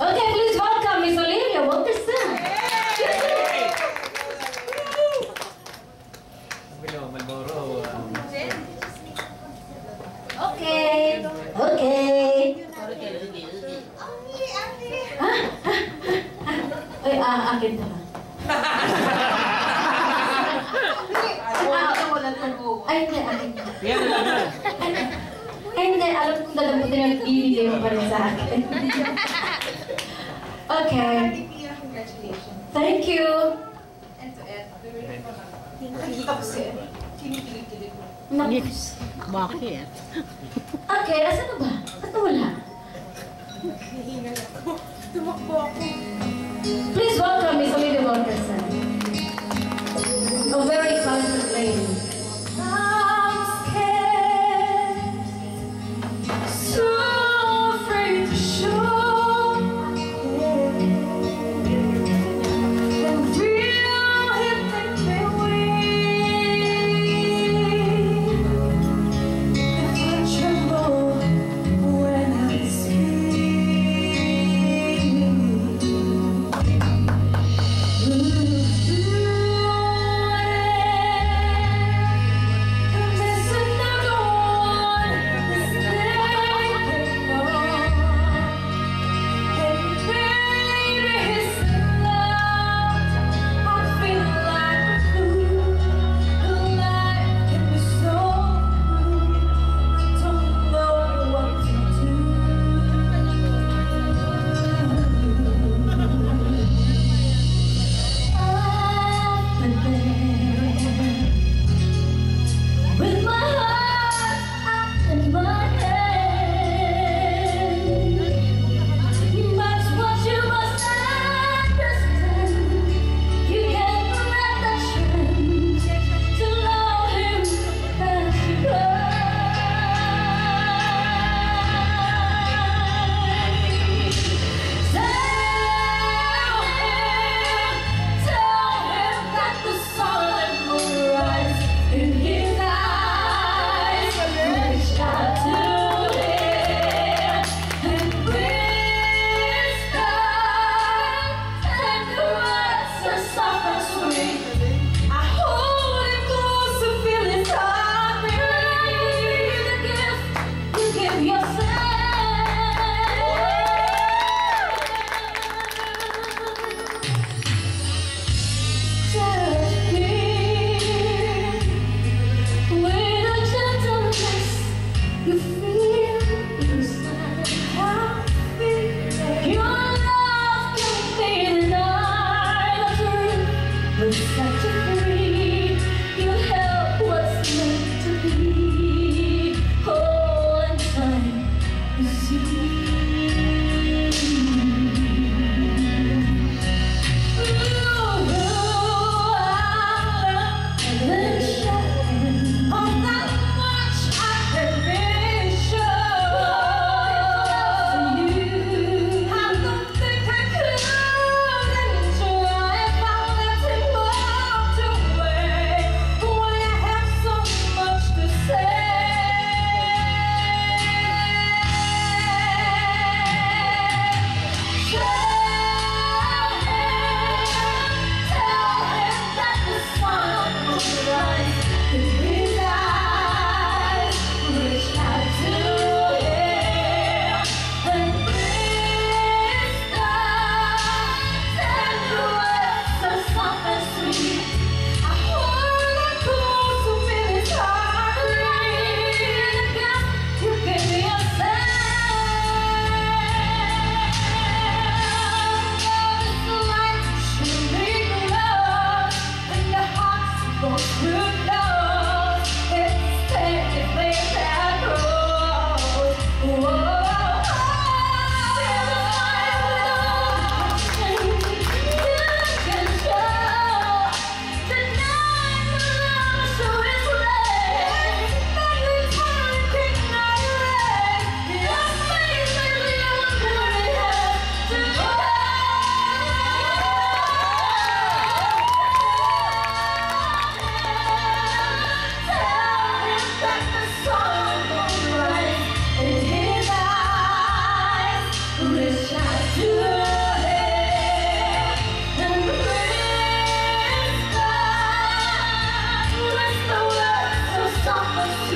Okay, please welcome Miss Olivia Wilkerson. Okay. Okay. Ha? Ha? Ha? Ay, ah, akin to. Ay, hindi, akin to. Yan na lang. Ay, hindi, alam kong dalamutin yung ibigay mo pa rin sa akin. Okay. Congratulations. Thank you. And to Ed. Nakikita ko si Ed. Kinikilig-kilig mo. Naku. Yes. Bakit? Okay, asa ka ba? Ba't wala? Nahingal ako. Tumakbo ako. Please welcome Miss Olivia Wilkerson. A very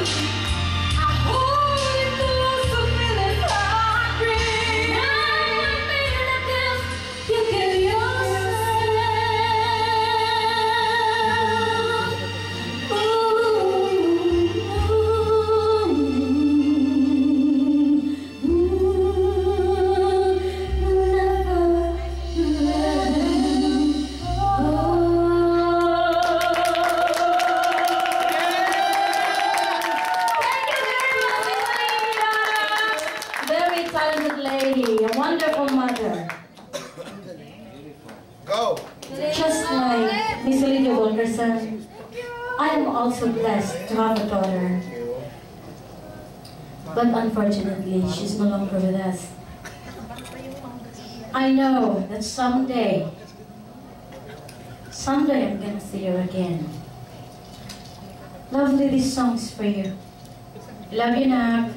Thank you. Person. I am also blessed to have a daughter. But unfortunately, she's no longer with us. I know that someday, someday I'm gonna see her again. Lovely, this song's for you. Love you, Nab.